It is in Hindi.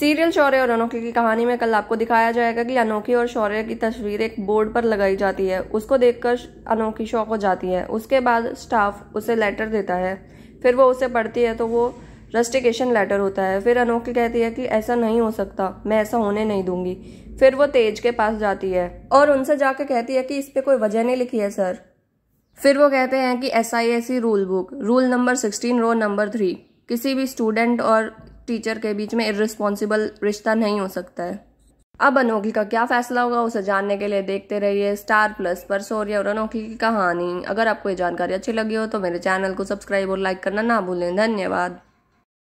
सीरियल शौर्य और अनोखी की कहानी में कल आपको दिखाया जाएगा कि अनोखी और शौर्य की तस्वीर एक बोर्ड पर लगाई जाती है। उसको देखकर अनोखी शौक हो जाती है। उसके बाद स्टाफ उसे लेटर देता है। फिर वो उसे पढ़ती है तो वो रस्टिकेशन लेटर होता है। फिर अनोखी कहती है कि ऐसा नहीं हो सकता, मैं ऐसा होने नहीं दूँगी। फिर वो तेज के पास जाती है और उनसे जाके कहती है कि इस पर कोई वजह नहीं लिखी है, सर। फिर वो कहते हैं कि S I S C rule book rule number sixteen row number three किसी भी स्टूडेंट और टीचर के बीच में इरिस्पॉन्सिबल रिश्ता नहीं हो सकता है। अब अनोखी का क्या फैसला होगा, उसे जानने के लिए देखते रहिए स्टार प्लस पर। सौर्य और अनोखी की कहानी। अगर आपको ये जानकारी अच्छी लगी हो तो मेरे चैनल को सब्सक्राइब और लाइक करना ना भूलें। धन्यवाद।